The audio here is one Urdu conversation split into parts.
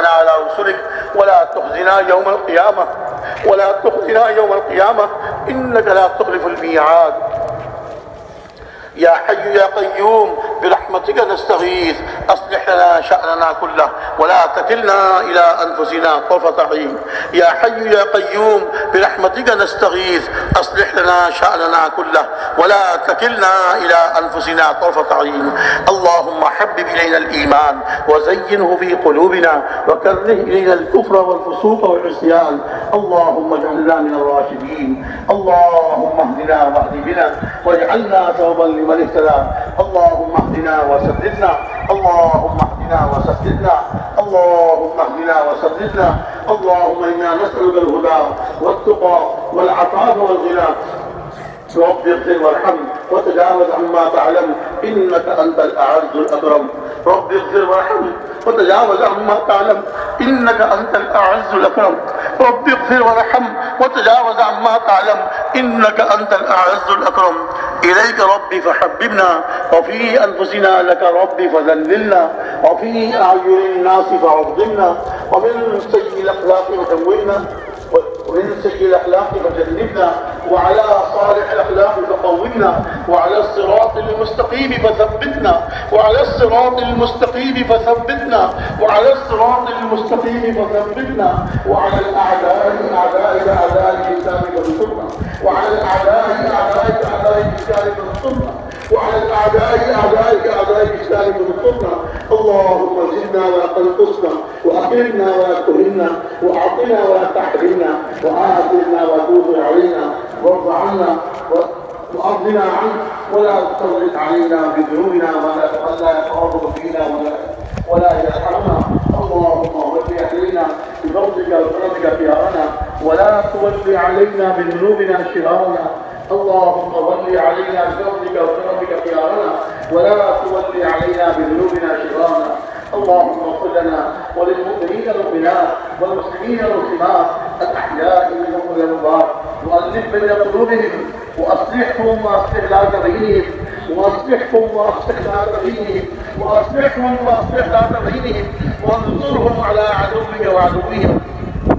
على رسلك ولا تخزنا يوم القيامة ولا تخزنا يوم القيامة إنك لا تخلف الميعاد يا حي يا قيوم برحمتك نستغيث أصلح لنا شأننا كله ولا تكلنا إلى أنفسنا طرفة عين يا حي يا قيوم برحمتك نستغيث أصلح لنا شأننا كله ولا تكلنا إلى أنفسنا طرفة عين. اللهم حبب إلينا الإيمان وزينه في قلوبنا وكره إلينا الكفر والفسوق والعصيان. اللهم اجعلنا من الراشدين. اللهم اهدنا وأهد بنا واجعلنا توبا لمن اهتدى. اللهم اهدنا وسددنا. اللهم اهدنا وسددنا. اللهم اهدنا وسددنا. اللهم إنا نسألك الهدى والتقى والعفاف والغنى. رب اغفر وارحم وتجاوز عما تعلم إنك أنت الأعز الأكرم. رب اغفر وارحم وتجاوز عما تعلم إنك أنت الأعز الأكرم. رب اغفر وارحم وتجاوز عما تعلم إنك أنت الأعز الأكرم. إليك ربي فحببنا وفي أنفسنا لك ربي فذللنا وفي أعين الناس فعظمنا ومن سيء الأخلاق وكونا ومن سيء الأخلاق فجنبنا وعلى صالح الأخلاق فقومنا وعلى الصراط المستقيم فثبتنا وعلى الصراط المستقيم فثبتنا وعلى الصراط المستقيم فثبتنا وعلى الأعداء أعدائك أعداء الإسلام فانصرنا وعلى الأعداء أعدائك أعداء الإسلام فانصرنا وعلى الأعداء أعدائك أعداء الإسلام فانصرنا اللهم زدنا ولا تنقصنا وأكرمنا ولا تهنا وأعطنا ولا تحرمنا وآثرنا وتوب علينا وارض عنا وأرضنا عنك ولا تسلط علينا بذنوبنا ولا ولا يتغضب فينا ولا ولا يرحمنا. اللهم ول علينا بفضلك وكرمك خيارنا ولا تولي علينا بذنوبنا شرارنا. اللهم ول علينا بفضلك وكرمك خيارنا ولا تولي علينا بذنوبنا شرارنا. اللهم اغفر لنا وللمؤمنين والمؤمنات والمسلمين والمسلمات الأحياء منهم والاموات وألف بين قلوبهم وأصلحهم واصلح بينهم وأصلحهم واصلح بينهم وأصلحهم واصلح بينهم وانصرهم على عدوك وعدوهم.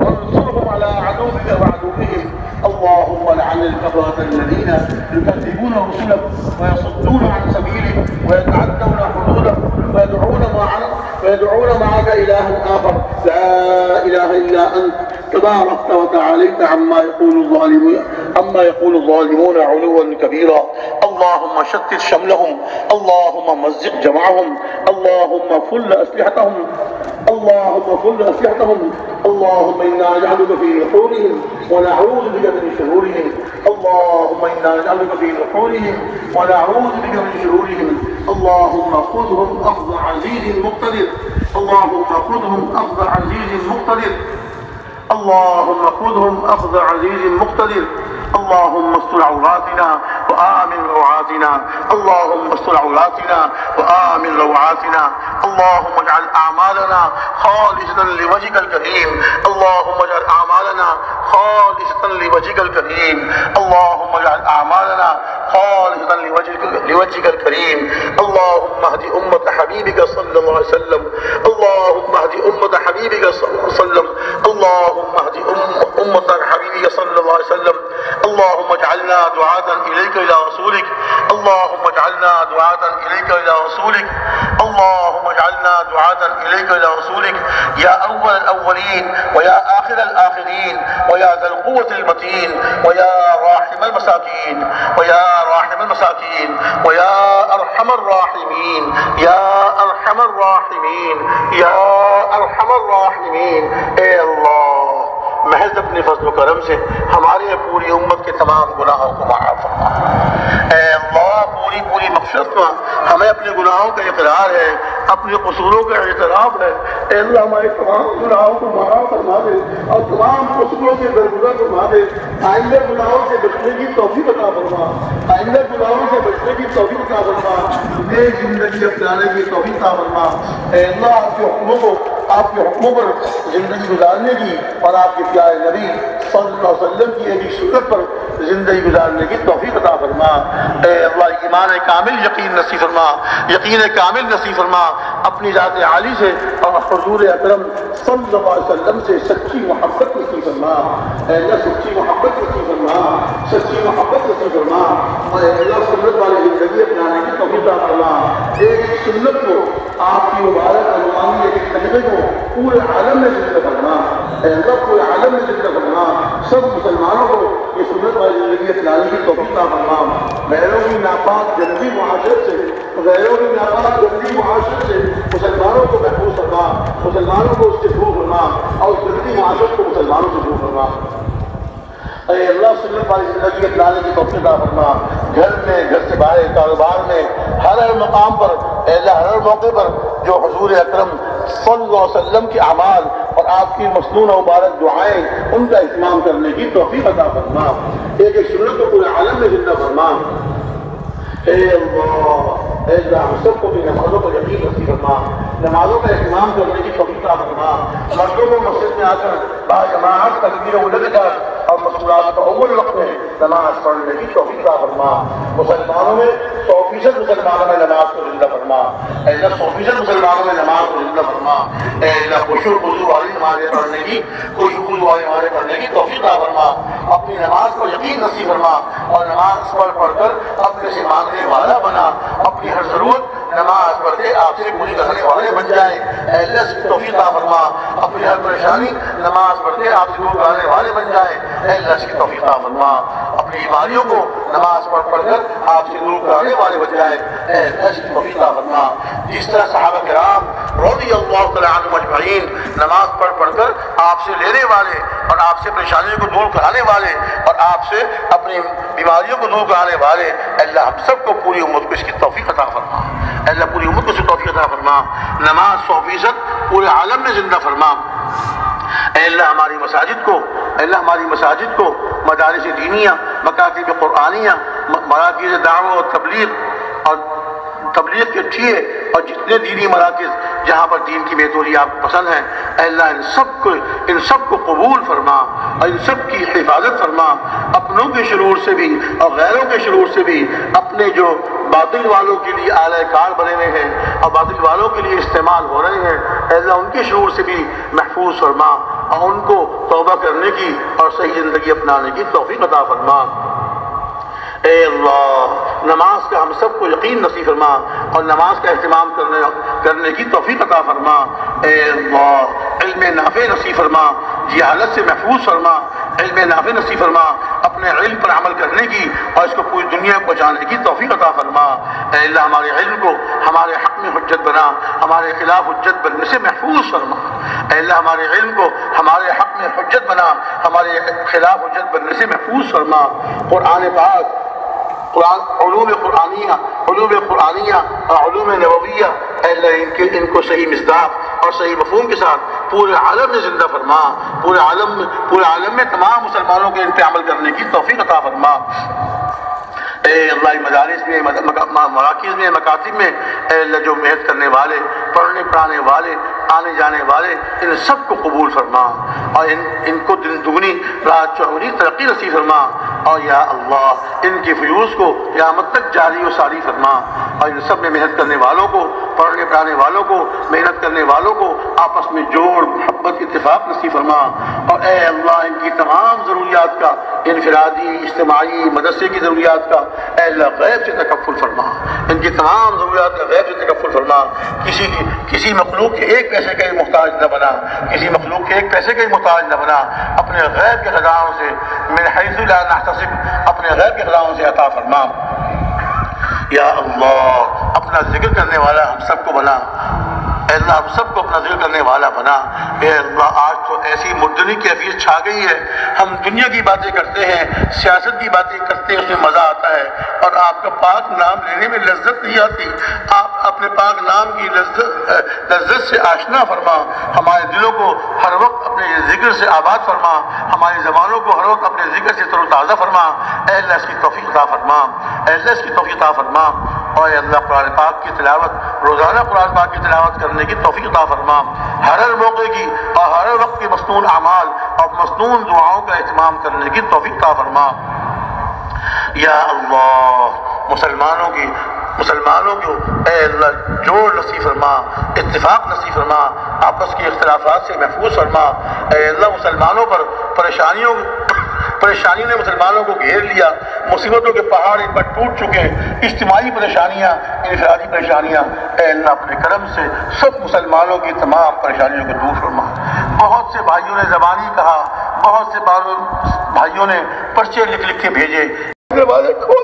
وانصرهم على عدوك وعدوهم. اللهم لعن الكفرة الذين يكذبون رسلك ويصدون عن سبيلك ويتعدون حدودك ويدعون معك ويدعون معك إلها آخر. لا إله إلا أنت. تباركت وتعاليت عما يقول الظالمون عما يقول الظالمون علوا كبيرا. اللهم شتت شملهم. اللهم مزق جمعهم. اللهم فل أسلحتهم. اللهم فل أسلحتهم. اللهم إنا نجعلك في نحورهم ونعوذ بك من شرورهم. اللهم إنا نجعلك في نحورهم ونعوذ بك من شرورهم. اللهم خذهم أخذ عزيز مقتدر. اللهم خذهم أخذ عزيز مقتدر. اللهم خذهم أخذ عزيز مقتدر. اللهم استر عوراتنا وآمن روعاتنا. اللهم استر عوراتنا وآمن روعاتنا. اللهم اجعل أعمالنا خالصة لوجهك الكريم. اللهم اجعل أعمالنا خالصة لوجهك الكريم. اللهم اجعل أعمالنا خالصة لوجهك, لوجهك الكريم. اللهم اهد أمة حبيبك صلى الله عليه وسلم. اللهم اهد أمة حبيبك صلى الله عليه وسلم. اللهم اهد أمة حبيبك صلى الله عليه وسلم. اللهم اجعلنا دعاة إليك إلى رسولك. اللهم اجعلنا دعاة إليك إلى رسولك. اللهم اجعلنا دعاة إليك إلى رسولك. يا أول الأولين ويا آخر الآخرين ويا ذا القوة المتين ويا راحم المساكين ويا راحم المساكين ويا أرحم الراحمين يا أرحم الراحمين يا أرحم الراحمين اے اللہ محض اپنے فضل و کرم سے ہمارے پوری امت کے تمام گناہوں کو معاف فرما۔ اے اللہ پوری پوری مقصد میں ہمیں اپنے گناہوں کا اقرار ہے، اپنے قصوروں کا اعتراف ہے۔ اے اللہ، ہمارے تمام گناہوں کو معاف فرما دے اور تمام قصوروں سے درگزر فرما دے۔ آئندہ گناہوں سے بچنے کی توفیق عطا فرما۔ آئندہ گناہوں سے بچنے کی توفیق عطا فرما۔ نئے زندگی اپنانے کی توفیق عطا فرما۔ اے اللہ، آپ کے حکموں کو، آپ کے حکموں پر زندگی گزارنے کی اور آپ کے پیارے نبی صلی اللہ علیہ وسلم کی ایک سنت پر زندگی گزارنے کی توفیق عطا فرما۔ اے اللہ، ایمان کامل یقین نصیب فرما۔ یقین کامل نصیب فرما۔ اپنی ذات عالی سے اور حضور اکرم صلی اللہ علیہ وسلم سے سچی محبت نصیب فرما۔ اے اللہ، سچی محبت نصیب فرما۔ سچی محبت نصیب فرما۔ اور اے اللہ، سنت والی زندگی اپنانے کی توفیق عطا فرما۔ ایک سنت کو، آپ کی مبارک عنوانی ایک طریقے کو پورے عالم میں زندہ کرنا اے اللہ، پورے عالم میں زندہ کرنا سب مسلمانوں کو یہ سنت والی زندگی اپنانے کی توفیق عطا فرما غیروں کی ناپاک جنگی معاشرت سے، غیروں کی ناپاک جنگی معاشرت سے مسلمانوں کو محفوظ کرنا مسلمانوں کو اس سے دور کرنا اور اس جنگی معاشرت کو مسلمانوں سے دور کرنا اے اللہ، سنت والی زندگی اپنانے کی توفیق عطا فرما۔ گھر میں، گھر سے باہر، کاروبار میں، ہر ہر مقام پر، اے اللہ، ہر ہر موقع پر جو حضور اکرم صلی اللہ علیہ وسلم کے اعمال اور آپ کی مصنون و مبارک دعائیں ان کا اہتمام کرنے کی توفیق عطا فرما۔ ایک ایک سنت کو پورے عالم میں زندہ فرما۔ اے اللہ اے اللہ، ہم سب کو بھی نمازوں پر یقین رسی فرما۔ نمازوں کا اہتمام کرنے کی توفیق عطا فرما۔ مردوں کو مسجد میں آ کر با جماعت تکبیر و لگ کر۔ اور کا اول وقت میں نماز پڑھنے کی توفیق فرما۔ مسلمانوں میں سو فیصد مسلمانوں میں نماز کو زندہ فرما۔ اے اللہ، سو فیصد مسلمانوں میں نماز کو زندہ فرما۔ اے اللہ خوشو خضو والی نمازیں پڑھنے کی خوشو خضو والی نمازیں پڑھنے کی توفیق فرما۔ اپنی نماز کو یقین نصیب فرما۔ اور نماز پڑھ پڑھ کر اپنے سے مانگنے والا بنا۔ اپنی ہر ضرورت نماز پڑھتے آپ سے پوری کرنے والے بن جائیں۔ اے اللہ سے توفیق عطا فرما۔ اپنی ہر پریشانی نماز پڑھتے آپ سے دور کرنے والے بن جائیں۔ اے اللہ سے توفیق عطا فرما۔ اپنی بیماریوں کو نماز پڑھ پڑھ کر آپ سے دور کرانے والے بن جائیں۔ اے اللہ سے توفیق عطا فرما۔ جس طرح صحابہ کرام رضی اللہ تعالی عنہ مجمعین نماز پڑھ پڑھ کر آپ سے لینے والے اور آپ سے پریشانیوں کو دور کرانے والے اور آپ سے اپنی بیماریوں کو دور کرانے والے، اللہ ہم سب کو پوری امت کو اس کی توفیق عطا فرما۔ اللہ پوری امت کو اس توفیق عطا فرما۔ نماز سو فیصد پورے عالم میں زندہ فرما۔ اے اللہ ہماری مساجد کو، اے اللہ ہماری مساجد کو، مدارس دینیہ، مکاتب قرآنیہ مراکز دعوت و تبلیغ اور تبلیغ کے ٹھیے اور جتنے دینی مراکز جہاں پر دین کی بہتوری آپ پسند ہیں، اے اللہ، ان سب کو، ان سب کو قبول فرما، اور ان سب کی حفاظت فرما، اپنوں کے شرور سے بھی اور غیروں کے شرور سے بھی اپنے جو باطل والوں کے لیے اعلی کار بنے ہوئے ہیں اور باطل والوں کے لیے استعمال ہو رہے ہیں، اے اللہ، ان کے شرور سے بھی محفوظ فرما اور ان کو توبہ کرنے کی اور صحیح زندگی اپنانے کی توفیق عطا فرما۔ اے اللہ نماز کا ہم سب کو یقین نصیب فرما اور نماز کا اہتمام کرنے کرنے کی توفیق عطا فرما۔ اے اللہ، علم نافع نصیب فرما۔ جہالت سے محفوظ فرما۔ علم نافع نصیب فرما۔ اپنے علم پر عمل کرنے کی اور اس کو پوری دنیا کو پہنچانے کی توفیق عطا فرما۔ اے اللہ، ہمارے علم کو ہمارے حق میں حجت بنا۔ ہمارے خلاف حجت بننے سے محفوظ فرما۔ اے اللہ، ہمارے علم کو ہمارے حق میں حجت بنا۔ ہمارے خلاف حجت بننے سے محفوظ فرما۔ قرآن پاک قرآن، علوم قرآنیہ علوم قرآنیہ اور علوم نبویہ، اے اللہ، ان کے، ان کو صحیح مصداق اور صحیح مفہوم کے ساتھ پورے عالم میں زندہ فرما، پورے عالم میں پورے عالم میں تمام مسلمانوں کے ان پہ عمل کرنے کی توفیق عطا فرما۔ اے اللہ مدارس میں مراکز میں، مکاتب میں، اے اللہ جو محنت کرنے والے، پڑھنے پڑھانے والے، آنے جانے والے، ان سب کو قبول فرما۔ اور ان ان کو دن دگنی، رات چوری ترقی نصیب فرما۔ اور یا اللہ، ان کی فیوز کو قیامت تک جاری و ساری فرما۔ اور ان سب میں محنت کرنے والوں کو، پڑھنے پڑھانے والوں کو، محنت کرنے والوں کو آپس میں جوڑ، محبت، اتفاق نصیب فرما۔ اور اے اللہ، ان کی تمام ضروریات کا، انفرادی، اجتماعی، مدرسے کی ضروریات کا، اے اللہ، غیب سے تکفل فرما۔ ان کی تمام ضروریات کا غیب سے تکفل فرما۔ کسی کسی مخلوق کے ایک پیسے کا ہی محتاج نہ بنا۔ کسی مخلوق کے ایک پیسے کا ہی محتاج نہ بنا۔ اپنے غیب کے خزانوں سے، من حیث لا نحتسب، اپنے غیب کے خزانوں سے عطا فرما۔ یا اللہ، اپنا ذکر کرنے والا ہم سب کو بنا۔ اے اللہ، ہم سب کو اپنا ذکر کرنے والا بنا۔ اے اللہ، آج تو ایسی مردنی کیفیت چھا گئی ہے۔ ہم دنیا کی باتیں کرتے ہیں، سیاست کی باتیں کرتے ہیں، اس میں مزہ آتا ہے۔ اور آپ کا پاک نام لینے میں لذت نہیں آتی۔ آپ اپنے پاک نام کی لذت لذت سے آشنا فرما۔ ہمارے دلوں کو ہر وقت اپنے ذکر سے آباد فرما۔ ہماری زبانوں کو ہر وقت اپنے ذکر سے تر و تازہ فرما۔ اے اللہ اس کی توفیق عطا فرما۔ اے اللہ اس کی توفیق عطا فرما۔ اور اے اللہ قرآن پاک کی تلاوت، روزانہ قرآن پاک کی تلاوت کرنے کی توفیق عطا فرما۔ ہر ہر موقع کی اور ہر ہر وقت کی مصنون اعمال اور مصنون دعاؤں کا اہتمام کرنے کی توفیق عطا فرما۔ یا اللہ، مسلمانوں کی، مسلمانوں کو اے اللہ جوڑ نصیب فرما، اتفاق نصیب فرما، آپس کے اختلافات سے محفوظ فرما۔ اے اللہ، مسلمانوں پر پریشانیوں پریشانی نے مسلمانوں کو گھیر لیا، مصیبتوں کے پہاڑ ان پر ٹوٹ چکے ہیں، اجتماعی پریشانیاں، انفرادی پریشانیاں، اے اللہ اپنے کرم سے سب مسلمانوں کی تمام پریشانیوں کو دور فرما۔ بہت سے بھائیوں نے زبانی کہا، بہت سے بھائیوں نے پرچے لکھ لکھ کے بھیجے۔ دروازے کھول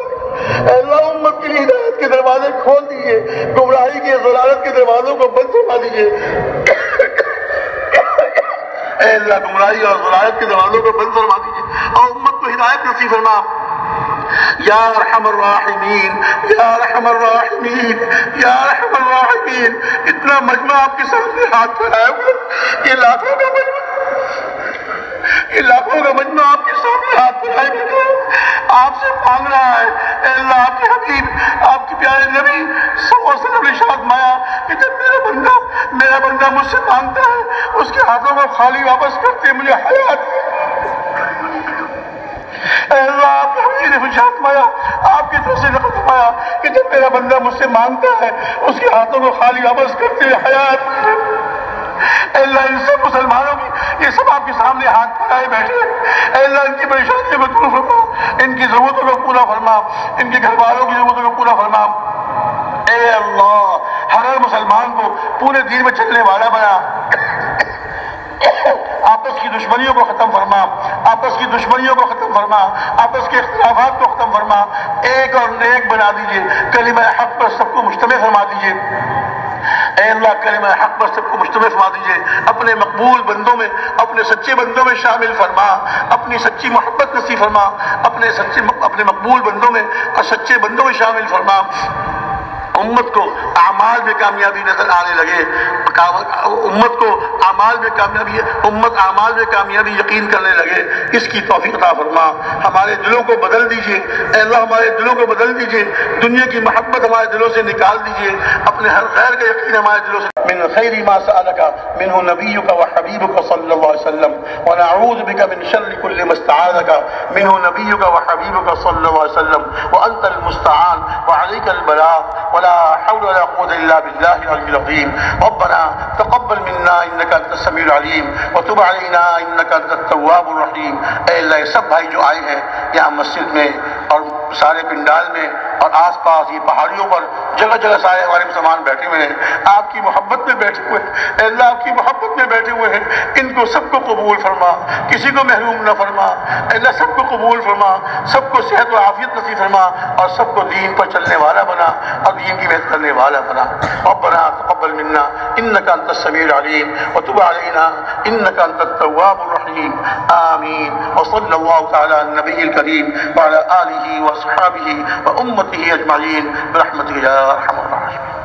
اے اللہ، امت کے لیے ہدایت کے دروازے کھول دیجیے گمراہی کے ضلالت کے دروازوں کو بند فرما دیجیے۔ اے اللہ، گمراہی اور ضلالت کے دروازوں کو بند فرما دیجیے۔ اور امت کو ہدایت نصیب فرما۔ یا رحم الراحمین، یا رحم الراحمین، یا رحم الراحمین۔ اتنا مجمع آپ کے سامنے ہاتھ پھیلائے ہوئے یہ لاکھوں کا مجمع، یہ لاکھوں کا مجمع آپ کے سامنے ہاتھ پھیلائے ہوئے آپ سے مانگ رہا ہے، اے اللہ آپ کے حبیب، آپ کے پیارے نبی صلی اللہ علیہ وسلم نے شاد مایا کہ جب میرا بندہ میرا بندہ مجھ سے مانگتا ہے، اس کے ہاتھوں کو خالی واپس کرتے مجھے حیات اے اللہ آپ کے حبیب نے مجھے مایا آپ کی طرف سے نقل فرمایا کہ جب میرا بندہ مجھ سے مانگتا ہے، اس کے ہاتھوں کو خالی واپس کرتے حیات۔ اے اللہ، ان سب مسلمانوں کی، یہ سب آپ کے سامنے ہاتھ پھیلائے بیٹھے اے اللہ، ان کی پریشانیوں کو دور فرما۔ ان کی ضرورتوں کو پورا فرما۔ ان کے گھر والوں کی ضرورتوں کو پورا فرما۔ اے اللہ، ہر ہر مسلمان کو پورے دین میں چلنے والا بنا۔ آپس کی دشمنیوں کو ختم فرما، آپس کی دشمنیوں کو ختم فرما، آپس کے اختلافات کو ختم فرما، ایک اور نیک بنا دیجیے، کلمہ حق پر سب کو مجتمع فرما دیجیے۔ اے اللہ، کلمہ حق پر سب کو مجتمع فرما دیجیے۔ اپنے مقبول بندوں میں، اپنے سچے بندوں میں شامل فرما، اپنی سچی محبت نصیب فرما، اپنے سچے، اپنے مقبول بندوں میں اور سچے بندوں میں شامل فرما۔ امت کو اعمال میں کامیابی نظر آنے لگے۔ امت کو اعمال میں کامیابی امت اعمال میں کامیابی یقین کرنے لگے۔ اس کی توفیق عطا فرما۔ ہمارے دلوں کو بدل دیجیے۔ اے اللہ، ہمارے دلوں کو بدل دیجیے۔ دنیا کی محبت ہمارے دلوں سے نکال دیجیے۔ اپنے ہر خیر کا یقین ہمارے دلوں سے من خیر ما سألك منه نبيك وحبيبك صلى الله عليه وسلم. ونعوذ بك من شر كل ما استعاذك منه نبيك وحبيبك صلى الله عليه وسلم. وأنت المستعان وعليك البلاغ. ولا حول ولا قوة إلا بالله العلي العظيم ربنا تقبل منا إنك أنت السميع العليم وتب علينا إنك أنت التواب الرحيم اے اللہ سب بھائی جو آئے ہیں یہاں مسجد میں اور سارے پنڈال میں اور آس پاس یہ پہاڑیوں پر جگہ جگہ سارے ہمارے مسلمان بیٹھے ہوئے ہیں۔ آپ کی محبت میں بیٹھے ہوئے ہیں۔ اللہ آپ کی محبت میں بیٹھے ہوئے ہیں۔ ان کو سب کو قبول فرما۔ کسی کو محروم نہ فرما۔ اللہ سب کو قبول فرما۔ سب کو صحت و عافیت نصیب فرما اور سب کو دین پر چلنے والا بنا اور دین کی محنت کرنے والا بنا۔ ربنا تقبل منا۔ انك انت السميع العليم وتب علينا انك انت التواب الرحيم آمين. وصلى الله تعالى على النبي الكريم وعلى آله وصحابه وأمته أجمعين. برحمتك يا أرحم الراحمين.